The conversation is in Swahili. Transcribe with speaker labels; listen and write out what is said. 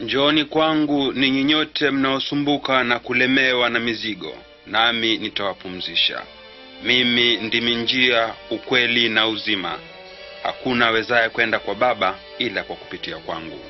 Speaker 1: Njooni kwangu ninyi nyote mnaosumbuka na kulemewa na mizigo, nami nitawapumzisha. Mimi ndimi njia, ukweli na uzima. Hakuna awezaye kwenda kwa Baba ila kwa kupitia kwangu.